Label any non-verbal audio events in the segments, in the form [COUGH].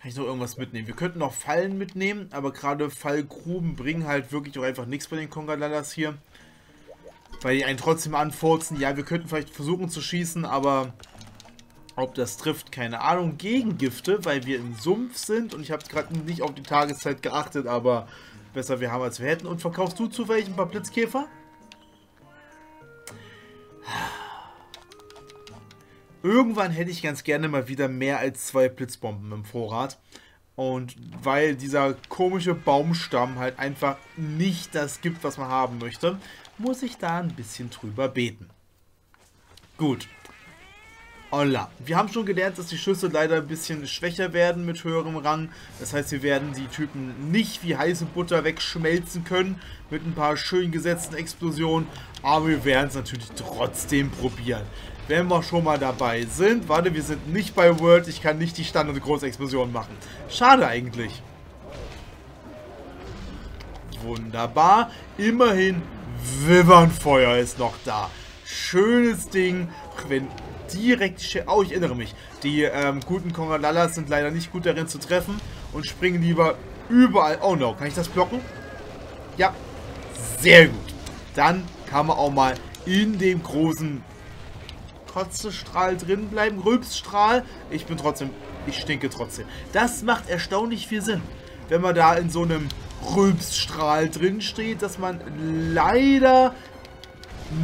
Kann ich noch irgendwas mitnehmen? Wir könnten noch Fallen mitnehmen, aber gerade Fallgruben bringen halt wirklich auch einfach nichts bei den Kongalalas hier. Weil die einen trotzdem anfurzen. Ja, wir könnten vielleicht versuchen zu schießen, aber ob das trifft, keine Ahnung. Gegengifte, weil wir im Sumpf sind und ich habe gerade nicht auf die Tageszeit geachtet, aber besser wir haben, als wir hätten. Und verkaufst du zufällig ein paar Blitzkäfer? Irgendwann hätte ich ganz gerne mal wieder mehr als zwei Blitzbomben im Vorrat. Und weil dieser komische Baumstamm halt einfach nicht das gibt, was man haben möchte, muss ich da ein bisschen drüber beten. Gut. Holla. Wir haben schon gelernt, dass die Schüsse leider ein bisschen schwächer werden mit höherem Rang. Das heißt, wir werden die Typen nicht wie heiße Butter wegschmelzen können mit ein paar schön gesetzten Explosionen. Aber wir werden es natürlich trotzdem probieren wenn wir schon mal dabei sind. Warte, wir sind nicht bei World. Ich kann nicht die Standard-Großexplosion machen. Schade eigentlich. Wunderbar. Immerhin, Wimmernfeuer ist noch da. Schönes Ding. Wenn direkt... Oh, ich erinnere mich. Die ähm, guten Kongalalas sind leider nicht gut darin zu treffen und springen lieber überall... Oh no, kann ich das blocken? Ja, sehr gut. Dann kann man auch mal in dem großen Kotzestrahl drin bleiben. Rülpsstrahl. Ich bin trotzdem, ich stinke trotzdem. Das macht erstaunlich viel Sinn. Wenn man da in so einem Rülpsstrahl drin steht, dass man leider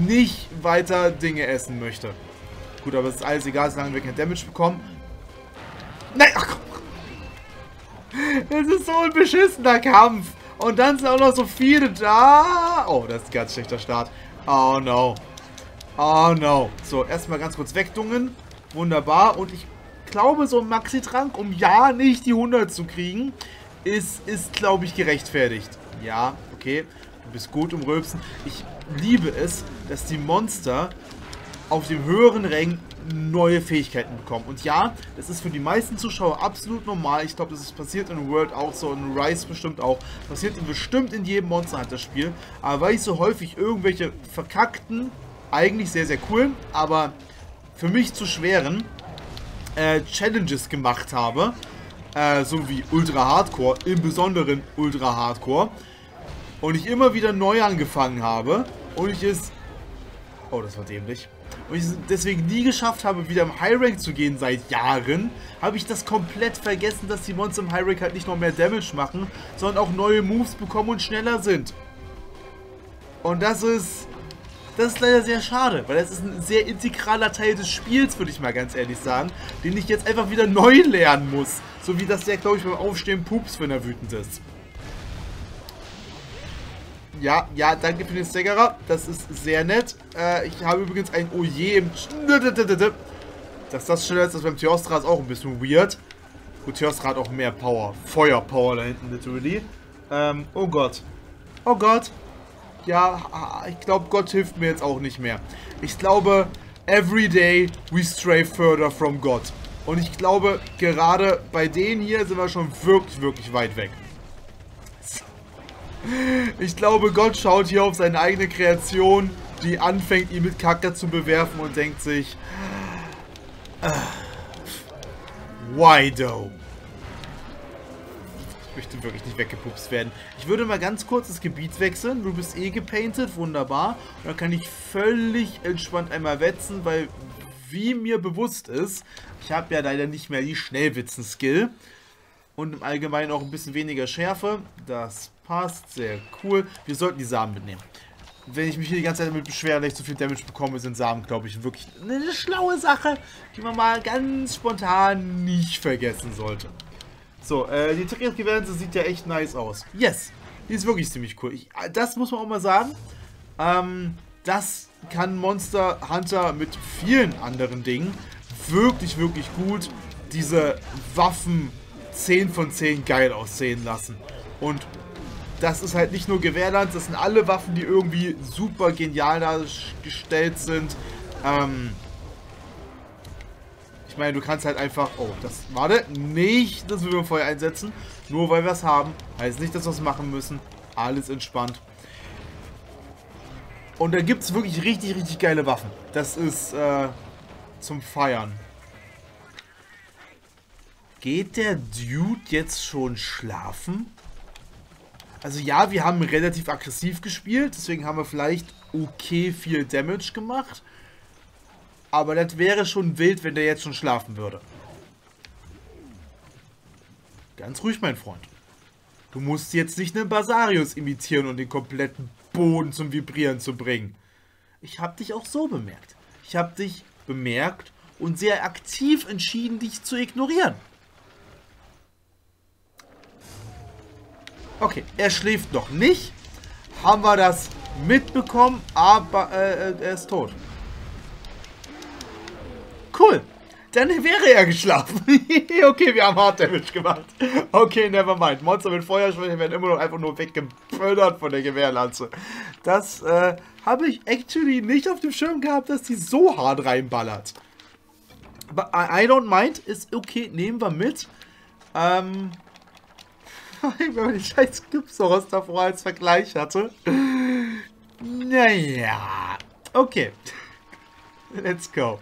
nicht weiter Dinge essen möchte. Gut, aber es ist alles egal, solange wir kein Damage bekommen. Nein, ach komm. Es ist so ein beschissener Kampf. Und dann sind auch noch so viele da. Oh, das ist ein ganz schlechter Start. Oh no. Oh no. So, erstmal ganz kurz wegdungen. Wunderbar. Und ich glaube, so ein Maxi-Trank, um ja nicht die 100 zu kriegen, ist, ist glaube ich, gerechtfertigt. Ja, okay. Du bist gut um Rülpsen. Ich liebe es, dass die Monster auf dem höheren Rang neue Fähigkeiten bekommen. Und ja, das ist für die meisten Zuschauer absolut normal. Ich glaube, das ist passiert in World auch so, in Rise bestimmt auch. Passiert bestimmt in jedem Monster Hunter Spiel. Aber weil ich so häufig irgendwelche verkackten eigentlich sehr, sehr cool, aber für mich zu schweren äh, Challenges gemacht habe. Äh, so wie Ultra Hardcore, im Besonderen Ultra Hardcore. Und ich immer wieder neu angefangen habe. Und ich es... Oh, das war dämlich. Und ich es deswegen nie geschafft habe, wieder im High Rank zu gehen seit Jahren, habe ich das komplett vergessen, dass die Monster im High Rank halt nicht noch mehr Damage machen, sondern auch neue Moves bekommen und schneller sind. Und das ist das ist leider sehr schade, weil das ist ein sehr integraler Teil des Spiels, würde ich mal ganz ehrlich sagen, den ich jetzt einfach wieder neu lernen muss. So wie das der, glaube ich, beim Aufstehen pups, wenn er wütend ist. Ja, ja, danke für den Staggerer. Das ist sehr nett. Äh, ich habe übrigens ein Oje im... Dass das schneller ist als beim Theostra ist auch ein bisschen weird. Gut, Theostra hat auch mehr Power. Feuerpower da hinten, literally. Ähm, oh Gott. Oh Gott ja, ich glaube, Gott hilft mir jetzt auch nicht mehr. Ich glaube, every day we stray further from God. Und ich glaube, gerade bei denen hier sind wir schon wirklich, wirklich weit weg. Ich glaube, Gott schaut hier auf seine eigene Kreation, die anfängt, ihn mit Kacke zu bewerfen und denkt sich... Uh, why though? möchte wirklich nicht weggepupst werden. Ich würde mal ganz kurz das Gebiet wechseln. Du bist eh gepainted, wunderbar. Und dann kann ich völlig entspannt einmal wetzen, weil wie mir bewusst ist, ich habe ja leider nicht mehr die Schnellwitzen-Skill. Und im Allgemeinen auch ein bisschen weniger Schärfe. Das passt, sehr cool. Wir sollten die Samen mitnehmen. Wenn ich mich hier die ganze Zeit damit beschwere, dass ich zu viel Damage bekomme, sind Samen, glaube ich, wirklich eine schlaue Sache, die man mal ganz spontan nicht vergessen sollte. So, äh, die Trickgewährte sieht ja echt nice aus. Yes, die ist wirklich ziemlich cool. Ich, das muss man auch mal sagen. Ähm, das kann Monster Hunter mit vielen anderen Dingen wirklich, wirklich gut diese Waffen 10 von 10 geil aussehen lassen. Und das ist halt nicht nur Gewehrland, das sind alle Waffen, die irgendwie super genial dargestellt sind. Ähm, ich meine, du kannst halt einfach... Oh, das... Warte, nicht das Würfelfeuer einsetzen. Nur weil wir es haben. Heißt nicht, dass wir es machen müssen. Alles entspannt. Und da gibt es wirklich richtig, richtig geile Waffen. Das ist äh, zum Feiern. Geht der Dude jetzt schon schlafen? Also ja, wir haben relativ aggressiv gespielt, deswegen haben wir vielleicht okay viel Damage gemacht. Aber das wäre schon wild, wenn der jetzt schon schlafen würde. Ganz ruhig, mein Freund. Du musst jetzt nicht einen Basarius imitieren und den kompletten Boden zum Vibrieren zu bringen. Ich habe dich auch so bemerkt. Ich habe dich bemerkt und sehr aktiv entschieden, dich zu ignorieren. Okay, er schläft noch nicht. Haben wir das mitbekommen, aber äh, äh, er ist tot. Cool. Dann wäre er geschlafen. [LAUGHS] okay, wir haben Hard Damage gemacht. Okay, never mind. Monster mit Feuerschwäche werden immer noch einfach nur weggepöllert von der Gewehrlanze. Das äh, habe ich actually nicht auf dem Schirm gehabt, dass die so hart reinballert. I, I don't mind. Ist okay, nehmen wir mit. Ähm, wenn man die scheiß Gypsoros davor als Vergleich hatte. Naja. Okay. Let's go.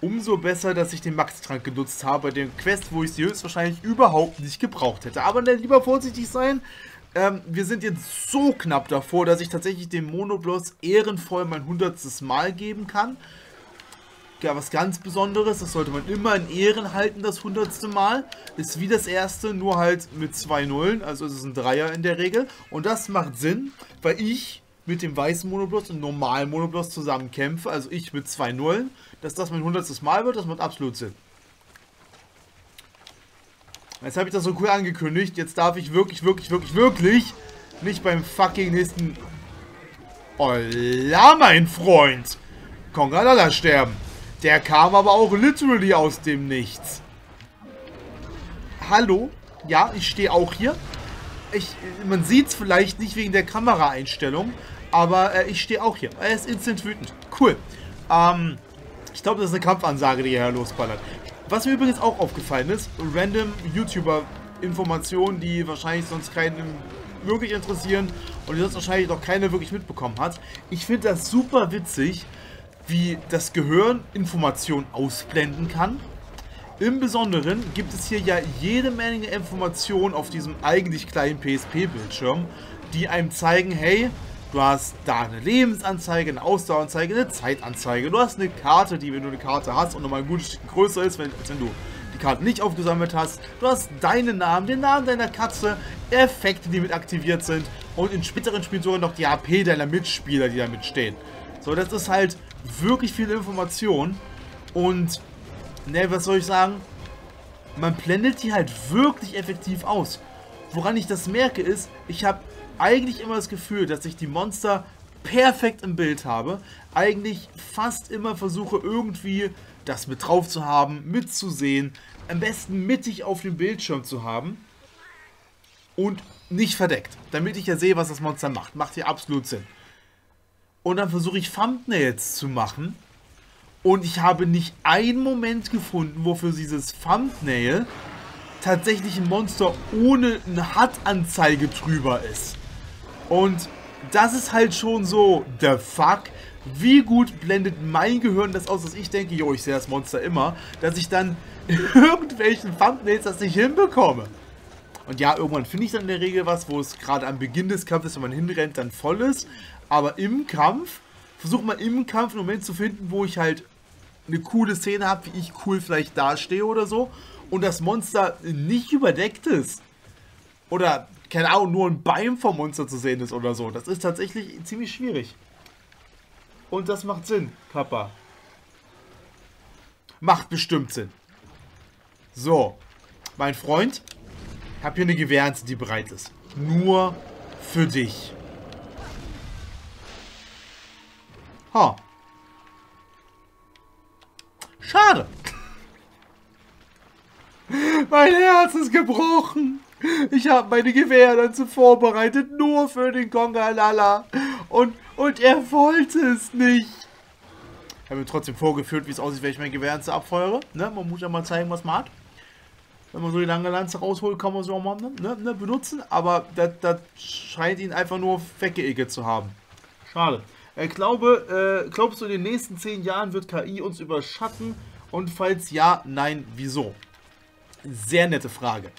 Umso besser, dass ich den Max-Trank genutzt habe, dem Quest, wo ich sie höchstwahrscheinlich überhaupt nicht gebraucht hätte. Aber dann lieber vorsichtig sein. Ähm, wir sind jetzt so knapp davor, dass ich tatsächlich dem Monobloss ehrenvoll mein hundertstes Mal geben kann ja, was ganz Besonderes. Das sollte man immer in Ehren halten, das hundertste Mal. Ist wie das erste, nur halt mit zwei Nullen. Also ist es ein Dreier in der Regel. Und das macht Sinn, weil ich mit dem weißen Monobloss und normalen Monobloss zusammen kämpfe. Also ich mit zwei Nullen. Dass das mein hundertstes Mal wird, das macht absolut Sinn. Jetzt habe ich das so cool angekündigt. Jetzt darf ich wirklich, wirklich, wirklich, wirklich nicht beim fucking nächsten... Hola, mein Freund! Kongalala sterben. Der kam aber auch literally aus dem Nichts. Hallo? Ja, ich stehe auch hier. Ich, man sieht es vielleicht nicht wegen der Kameraeinstellung, aber äh, ich stehe auch hier. Er ist instant wütend. Cool. Ähm, ich glaube, das ist eine Kampfansage, die hier losballert. Was mir übrigens auch aufgefallen ist, random YouTuber-Informationen, die wahrscheinlich sonst keinen wirklich interessieren und die sonst wahrscheinlich noch keiner wirklich mitbekommen hat. Ich finde das super witzig, wie das Gehirn Informationen ausblenden kann. Im Besonderen gibt es hier ja jede Menge Informationen auf diesem eigentlich kleinen PSP-Bildschirm, die einem zeigen, hey, du hast da eine Lebensanzeige, eine Ausdaueranzeige, eine Zeitanzeige, du hast eine Karte, die, wenn du eine Karte hast und nochmal ein gutes Stück größer ist, wenn, als wenn du die Karte nicht aufgesammelt hast, du hast deinen Namen, den Namen deiner Katze, Effekte, die mit aktiviert sind und in späteren Spielen sogar noch die AP deiner Mitspieler, die da mitstehen. So, das ist halt wirklich viel Information und, ne, was soll ich sagen? Man blendet die halt wirklich effektiv aus. Woran ich das merke ist, ich habe eigentlich immer das Gefühl, dass ich die Monster perfekt im Bild habe. Eigentlich fast immer versuche irgendwie das mit drauf zu haben, mitzusehen, am besten mittig auf dem Bildschirm zu haben und nicht verdeckt, damit ich ja sehe, was das Monster macht. Macht hier absolut Sinn. Und dann versuche ich Thumbnails zu machen. Und ich habe nicht einen Moment gefunden, wofür dieses Thumbnail tatsächlich ein Monster ohne eine HUD-Anzeige drüber ist. Und das ist halt schon so, the fuck, wie gut blendet mein Gehirn das aus, dass ich denke, jo, ich sehe das Monster immer, dass ich dann [LAUGHS] irgendwelchen Thumbnails das nicht hinbekomme. Und ja, irgendwann finde ich dann in der Regel was, wo es gerade am Beginn des Kampfes, wenn man hinrennt, dann voll ist. Aber im Kampf, versuche mal im Kampf einen Moment zu finden, wo ich halt eine coole Szene habe, wie ich cool vielleicht dastehe oder so. Und das Monster nicht überdeckt ist. Oder, keine Ahnung, nur ein Bein vom Monster zu sehen ist oder so. Das ist tatsächlich ziemlich schwierig. Und das macht Sinn, Kappa. Macht bestimmt Sinn. So, mein Freund, ich habe hier eine Gewährhanze, die bereit ist. Nur für dich. Ha. Schade. [LAUGHS] Mein Herz ist gebrochen. Ich habe meine Gewehrlanze vorbereitet, nur für den Kongalala. Und, und er wollte es nicht. Ich habe mir trotzdem vorgeführt, wie es aussieht, wenn ich meine Gewehrlanze abfeuere. Ne? Man muss ja mal zeigen, was man hat. Wenn man so die lange Lanze rausholt, kann man sie auch mal ne, ne, benutzen. Aber das, scheint ihn einfach nur weggeekelt zu haben. Schade. Ich glaube, äh, glaubst du, in den nächsten zehn Jahren wird KI uns überschatten Und falls ja, nein, wieso? Sehr nette Frage.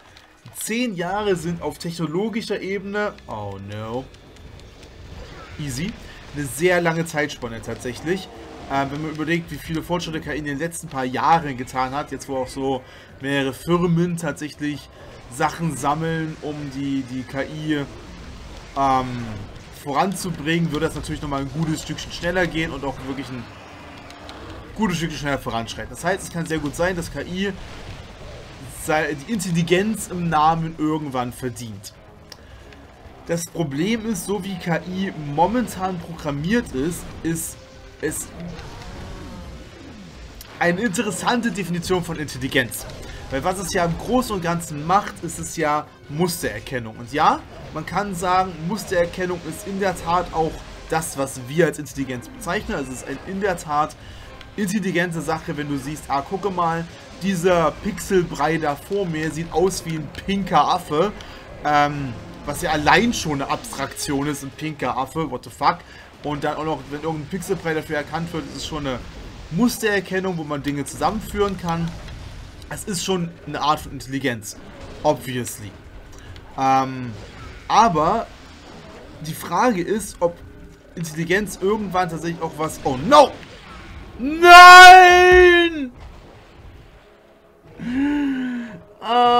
Zehn Jahre sind auf technologischer Ebene, oh no, easy, eine sehr lange Zeitspanne tatsächlich. Äh, wenn man überlegt, wie viele Fortschritte KI in den letzten paar Jahren getan hat, jetzt wo auch so mehrere Firmen tatsächlich Sachen sammeln, um die, die KI ähm, voranzubringen, würde das natürlich nochmal ein gutes Stückchen schneller gehen und auch wirklich ein gutes Stückchen schneller voranschreiten. Das heißt, es kann sehr gut sein, dass KI die Intelligenz im Namen irgendwann verdient. Das Problem ist, so wie KI momentan programmiert ist, ist es eine interessante Definition von Intelligenz. Weil was es ja im Großen und Ganzen macht, ist es ja Mustererkennung. Und ja, man kann sagen, Mustererkennung ist in der Tat auch das, was wir als Intelligenz bezeichnen. Also es ist ein, in der Tat intelligente Sache, wenn du siehst, ah, gucke mal, dieser Pixelbrei da vor mir sieht aus wie ein pinker Affe. Ähm, was ja allein schon eine Abstraktion ist, ein pinker Affe, what the fuck. Und dann auch noch, wenn irgendein Pixelbrei dafür erkannt wird, ist es schon eine Mustererkennung, wo man Dinge zusammenführen kann. Es ist schon eine Art von Intelligenz, obviously. Ähm, aber die Frage ist, ob Intelligenz irgendwann tatsächlich auch was... Oh no! Nein! Ah!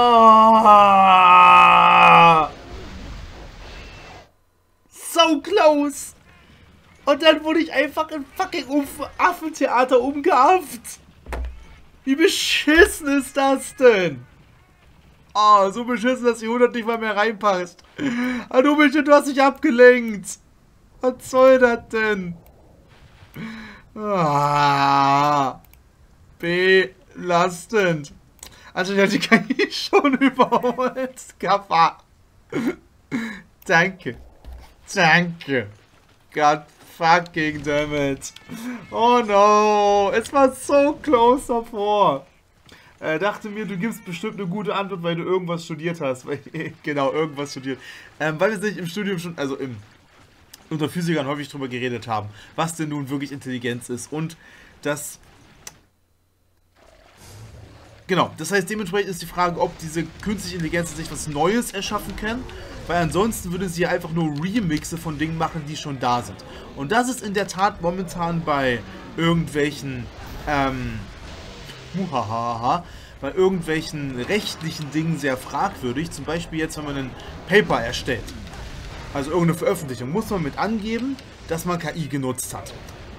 So close! Und dann wurde ich einfach im fucking Affentheater umgeafft. Wie beschissen ist das denn? Oh, so beschissen, dass die 100 nicht mal mehr reinpasst. Ah, du Mädchen, du hast dich abgelenkt. Was soll das denn? Ah, belastend. Also, ich hatte die KI [LAUGHS] schon überholt. Kappa. Danke. Danke. God fucking damn it. Oh no. Es war so close davor. Äh, dachte mir, du gibst bestimmt eine gute Antwort, weil du irgendwas studiert hast. [LAUGHS] Genau, irgendwas studiert. Ähm, weil wir sich im Studium schon, also im, unter Physikern häufig drüber geredet haben, was denn nun wirklich Intelligenz ist. Und das Genau, das heißt, dementsprechend ist die Frage, ob diese künstliche Intelligenz sich was Neues erschaffen kann, weil ansonsten würde sie einfach nur Remixe von Dingen machen, die schon da sind. Und das ist in der Tat momentan bei irgendwelchen, ähm, muhahaha, bei irgendwelchen rechtlichen Dingen sehr fragwürdig. Zum Beispiel jetzt, wenn man ein Paper erstellt, also irgendeine Veröffentlichung, muss man mit angeben, dass man KI genutzt hat.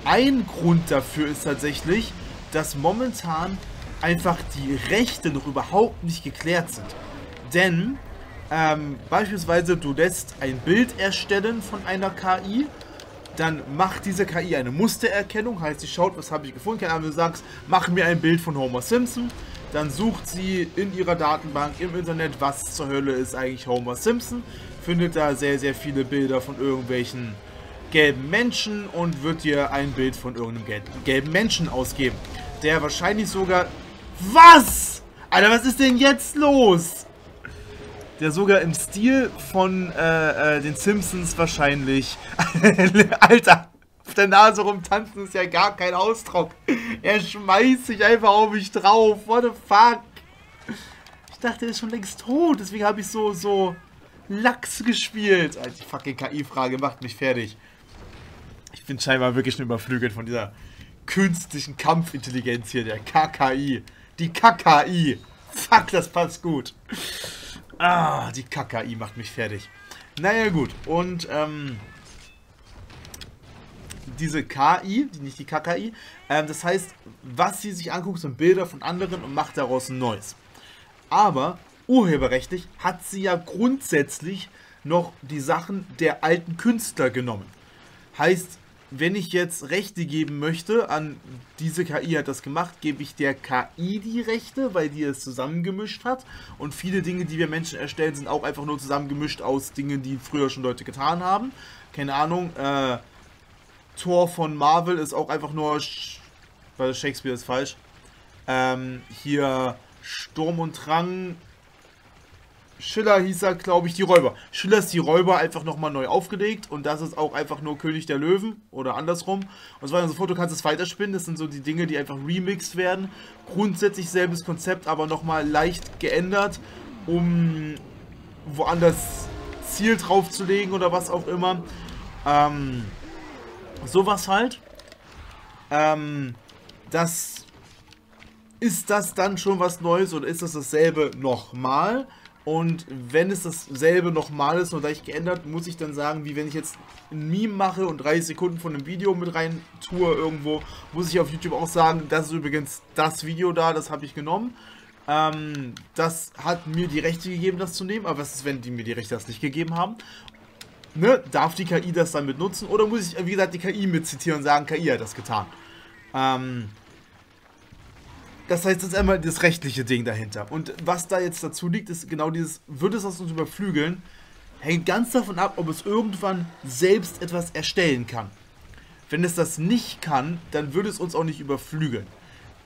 Ein Grund dafür ist tatsächlich, dass momentan einfach die Rechte noch überhaupt nicht geklärt sind. Denn ähm, beispielsweise du lässt ein Bild erstellen von einer KI, dann macht diese KI eine Mustererkennung, heißt sie schaut, was habe ich gefunden, keine Ahnung, du sagst, mach mir ein Bild von Homer Simpson, dann sucht sie in ihrer Datenbank im Internet, was zur Hölle ist eigentlich Homer Simpson, findet da sehr, sehr viele Bilder von irgendwelchen gelben Menschen und wird dir ein Bild von irgendeinem gelben Menschen ausgeben, der wahrscheinlich sogar was? Alter, was ist denn jetzt los? Der sogar im Stil von äh, äh, den Simpsons wahrscheinlich. [LAUGHS] Alter, auf der Nase rumtanzen ist ja gar kein Ausdruck. Er schmeißt sich einfach auf mich drauf. What the fuck? Ich dachte, er ist schon längst tot. Deswegen habe ich so, so Lachs gespielt. Alter, die fucking KI-Frage macht mich fertig. Ich bin scheinbar wirklich schon überflügelt von dieser künstlichen Kampfintelligenz hier, der KKI. Die KKI. Fuck, das passt gut. Ah, die KKI macht mich fertig. Naja, gut. Und, ähm, diese KI, nicht die KKI, ähm, das heißt, was sie sich anguckt, sind Bilder von anderen und macht daraus ein neues. Aber urheberrechtlich hat sie ja grundsätzlich noch die Sachen der alten Künstler genommen. Heißt, wenn ich jetzt Rechte geben möchte an diese KI hat das gemacht, gebe ich der KI die Rechte, weil die es zusammengemischt hat. Und viele Dinge, die wir Menschen erstellen, sind auch einfach nur zusammengemischt aus Dingen, die früher schon Leute getan haben. Keine Ahnung, äh, Tor von Marvel ist auch einfach nur, weil Shakespeare ist falsch. Ähm, hier Sturm und Drang Schiller hieß er, glaube ich, die Räuber. Schiller ist die Räuber einfach nochmal neu aufgelegt und das ist auch einfach nur König der Löwen oder andersrum. Und so weiter und so fort. Du kannst es weiterspinnen. Das sind so die Dinge, die einfach remixed werden. Grundsätzlich selbes Konzept, aber nochmal leicht geändert, um woanders Ziel draufzulegen oder was auch immer. Ähm, sowas halt. Ähm, das ist das dann schon was Neues oder ist das dasselbe nochmal? Und wenn es dasselbe nochmal ist oder leicht geändert, muss ich dann sagen, wie wenn ich jetzt ein Meme mache und 30 Sekunden von einem Video mit rein tue irgendwo, muss ich auf YouTube auch sagen, das ist übrigens das Video da, das habe ich genommen. Ähm, das hat mir die Rechte gegeben, das zu nehmen, aber was ist, wenn die mir die Rechte das nicht gegeben haben? Ne? Darf die KI das dann mit nutzen oder muss ich, wie gesagt, die KI mit zitieren und sagen, KI hat das getan? Ähm, das heißt, das ist einmal das rechtliche Ding dahinter. Und was da jetzt dazu liegt, ist genau dieses, würde es das uns überflügeln, hängt ganz davon ab, ob es irgendwann selbst etwas erstellen kann. Wenn es das nicht kann, dann würde es uns auch nicht überflügeln.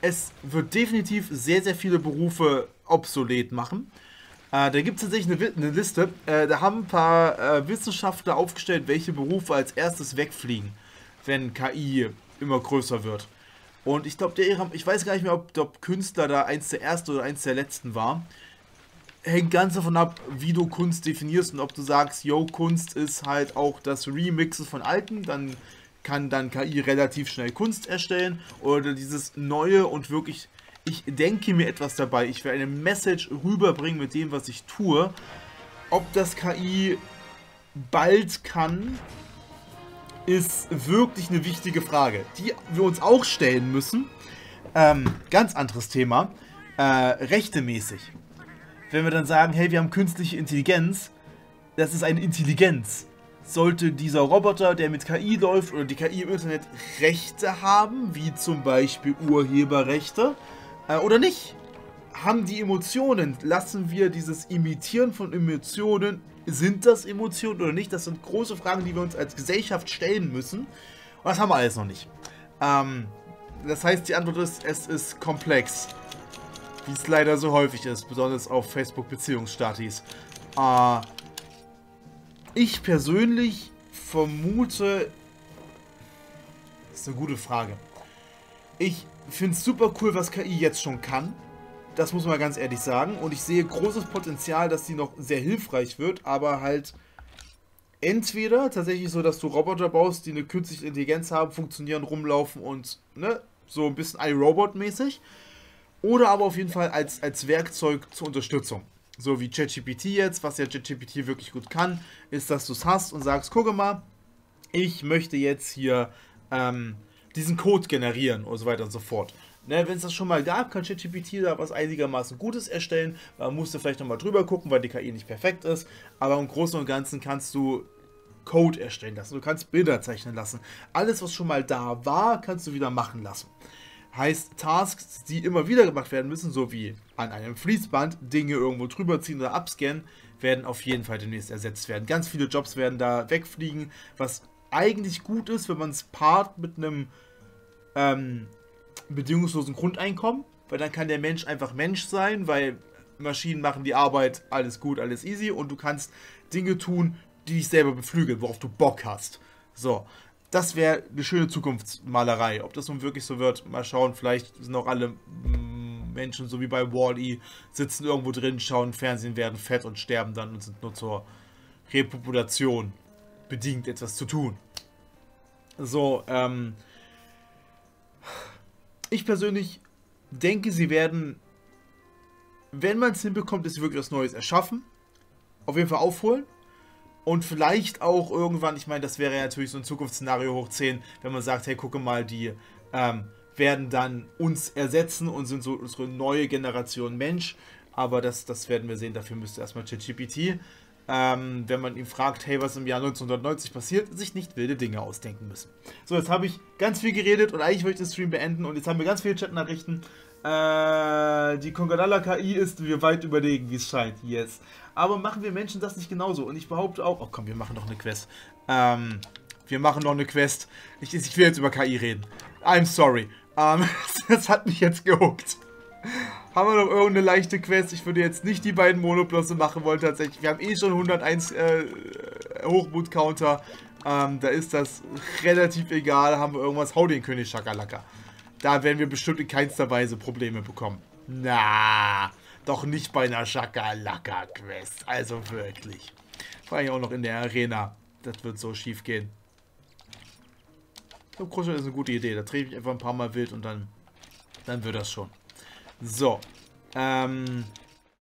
Es wird definitiv sehr, sehr viele Berufe obsolet machen. Äh, da gibt es tatsächlich eine, eine Liste. Äh, da haben ein paar äh, Wissenschaftler aufgestellt, welche Berufe als erstes wegfliegen, wenn KI immer größer wird. Und ich glaube, der ich weiß gar nicht mehr, ob, ob Künstler da eins der ersten oder eins der letzten war. Hängt ganz davon ab, wie du Kunst definierst und ob du sagst, yo, Kunst ist halt auch das Remixen von alten, dann kann dann KI relativ schnell Kunst erstellen oder dieses neue und wirklich, ich denke mir etwas dabei, ich will eine Message rüberbringen mit dem, was ich tue. Ob das KI bald kann, ist wirklich eine wichtige Frage, die wir uns auch stellen müssen. Ähm, ganz anderes Thema. Äh, rechtemäßig. Wenn wir dann sagen, hey, wir haben künstliche Intelligenz, das ist eine Intelligenz. Sollte dieser Roboter, der mit KI läuft oder die KI im Internet Rechte haben, wie zum Beispiel Urheberrechte, äh, oder nicht? Haben die Emotionen? Lassen wir dieses Imitieren von Emotionen sind das Emotionen oder nicht? Das sind große Fragen, die wir uns als Gesellschaft stellen müssen. Und das haben wir alles noch nicht. Ähm, das heißt, die Antwort ist, es ist komplex. Wie es leider so häufig ist, besonders auf Facebook-Beziehungsstatis. Äh, ich persönlich vermute... Das ist eine gute Frage. Ich finde es super cool, was KI jetzt schon kann. Das muss man ganz ehrlich sagen. Und ich sehe großes Potenzial, dass sie noch sehr hilfreich wird, aber halt entweder tatsächlich so, dass du Roboter baust, die eine künstliche Intelligenz haben, funktionieren, rumlaufen und ne, so ein bisschen iRobot-mäßig. Oder aber auf jeden Fall als, als Werkzeug zur Unterstützung. So wie ChatGPT jetzt, was ja ChatGPT wirklich gut kann, ist, dass du es hast und sagst, gucke mal, ich möchte jetzt hier ähm, diesen Code generieren und so weiter und so fort. Ne, Wenn es das schon mal gab, kann ChatGPT da was einigermaßen Gutes erstellen. Man musste vielleicht nochmal drüber gucken, weil die KI nicht perfekt ist. Aber im Großen und Ganzen kannst du Code erstellen lassen. Du kannst Bilder zeichnen lassen. Alles, was schon mal da war, kannst du wieder machen lassen. Heißt, Tasks, die immer wieder gemacht werden müssen, so wie an einem Fließband Dinge irgendwo drüber ziehen oder abscannen, werden auf jeden Fall demnächst ersetzt werden. Ganz viele Jobs werden da wegfliegen, was eigentlich gut ist, wenn man es paart mit einem ähm, bedingungslosen Grundeinkommen, weil dann kann der Mensch einfach Mensch sein, weil Maschinen machen die Arbeit, alles gut, alles easy und du kannst Dinge tun, die dich selber beflügeln, worauf du Bock hast. So, das wäre eine schöne Zukunftsmalerei. Ob das nun wirklich so wird, mal schauen. Vielleicht sind auch alle mm, Menschen, so wie bei Wall-E, sitzen irgendwo drin, schauen Fernsehen, werden fett und sterben dann und sind nur zur Repopulation bedingt etwas zu tun. So, ähm, ich persönlich denke, sie werden, wenn man es hinbekommt, sie wirklich was Neues erschaffen, auf jeden Fall aufholen. Und vielleicht auch irgendwann, ich meine, das wäre ja natürlich so ein Zukunftsszenario hoch 10, wenn man sagt, hey, gucke mal, die ähm, werden dann uns ersetzen und sind so unsere neue Generation Mensch. Aber das, das werden wir sehen, dafür müsste erstmal ChatGPT ähm, wenn man ihn fragt, hey, was im Jahr 1990 passiert, sich nicht wilde Dinge ausdenken müssen. So, jetzt habe ich ganz viel geredet und eigentlich möchte ich den Stream beenden und jetzt haben wir ganz viele Chatnachrichten. Äh, die Kongadala KI ist wir weit überlegen, wie es scheint. Yes. Aber machen wir Menschen das nicht genauso? Und ich behaupte auch, oh komm, wir machen noch eine Quest. Ähm, wir machen noch eine Quest. Ich, ich will jetzt über KI reden. I'm sorry. Ähm, [LAUGHS] das hat mich jetzt gehuckt. Haben wir noch irgendeine leichte Quest? Ich würde jetzt nicht die beiden Monoblosse machen wollen, tatsächlich. Wir haben eh schon 101 äh, Hochmut-Counter. Ähm, da ist das relativ egal. Haben wir irgendwas? Hau den König Schakalaka. Da werden wir bestimmt in keinster Weise Probleme bekommen. Na, doch nicht bei einer Schakalaka-Quest. Also wirklich. Vor allem auch noch in der Arena. Das wird so schief gehen. Ich glaube, Kruschel ist eine gute Idee. Da drehe ich einfach ein paar Mal wild und dann, dann wird das schon. So. Ähm,